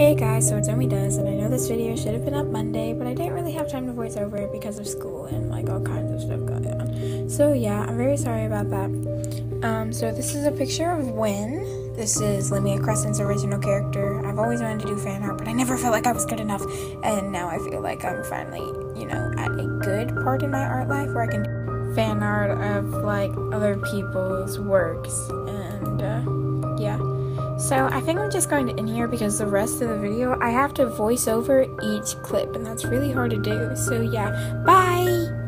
Hey guys, so it's Omi Does, and I know this video should have been up Monday, but I didn't really have time to voice over it because of school and like all kinds of stuff going on. So yeah, I'm very sorry about that. Um, so this is a picture of Wynn. This is Lemia Crescent's original character. I've always wanted to do fan art, but I never felt like I was good enough, and now I feel like I'm finally, you know, at a good part in my art life where I can do fan art of like other people's works, and. So I think I'm just going to end here because the rest of the video I have to voice over each clip and that's really hard to do. So yeah, bye!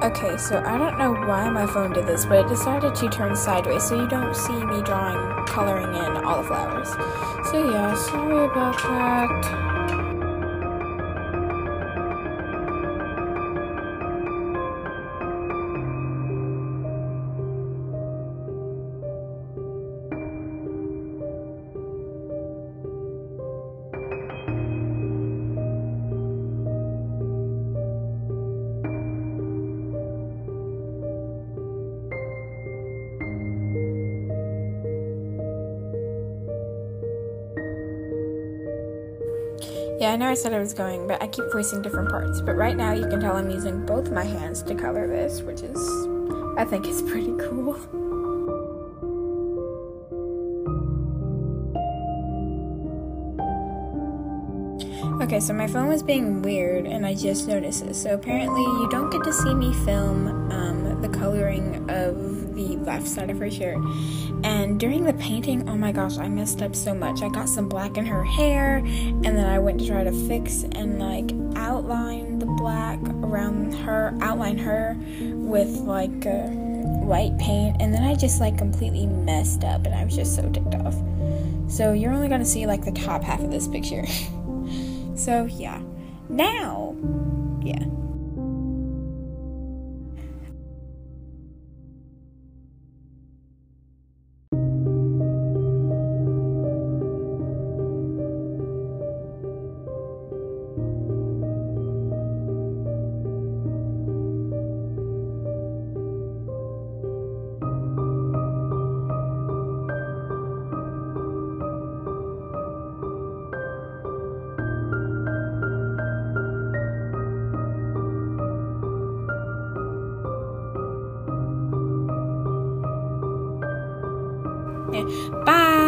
Okay, so I don't know why my phone did this, but it decided to turn sideways so you don't see me drawing, coloring in all the flowers. So yeah, sorry about that. Yeah, I know I said I was going, but I keep voicing different parts. But right now, you can tell I'm using both my hands to color this, which is, I think, is pretty cool. Okay, so my phone was being weird, and I just noticed this. So apparently, you don't get to see me film um, coloring of the left side of her shirt. And during the painting, oh my gosh, I messed up so much. I got some black in her hair, and then I went to try to fix and like outline the black around her, outline her with like uh, white paint, and then I just like completely messed up, and I was just so ticked off. So you're only gonna see like the top half of this picture. So, yeah. Now, yeah. Bye.